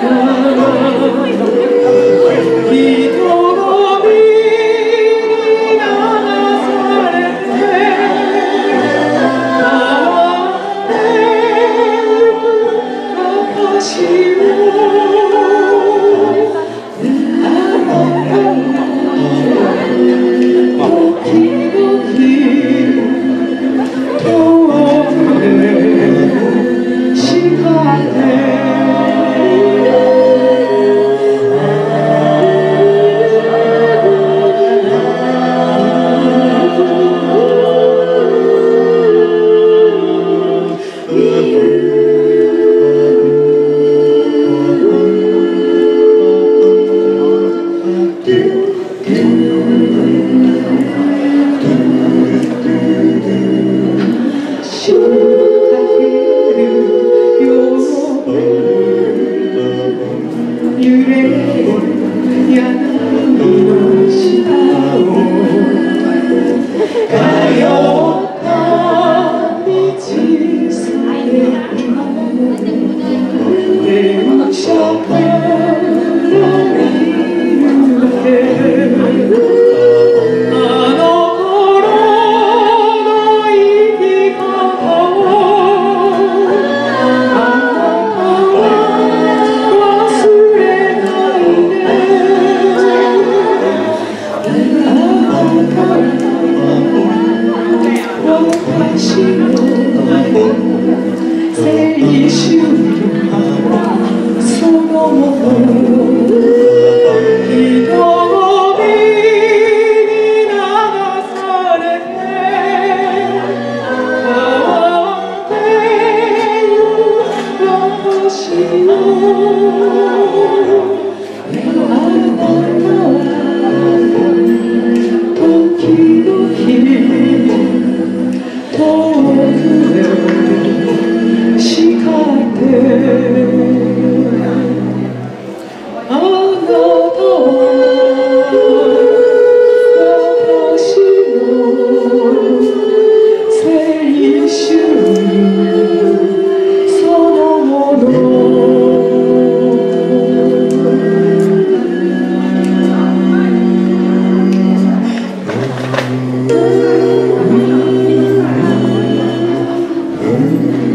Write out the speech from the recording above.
Lord. 青春そのもの you. Amen.